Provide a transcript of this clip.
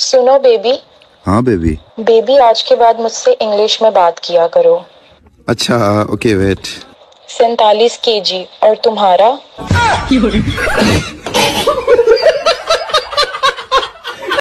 सुनो बेबी। हाँ baby. Baby आज के बाद मुझसे इंग्लिश में बात किया करो। अच्छा ओके वेट। सैतालीस के जी और तुम्हारा?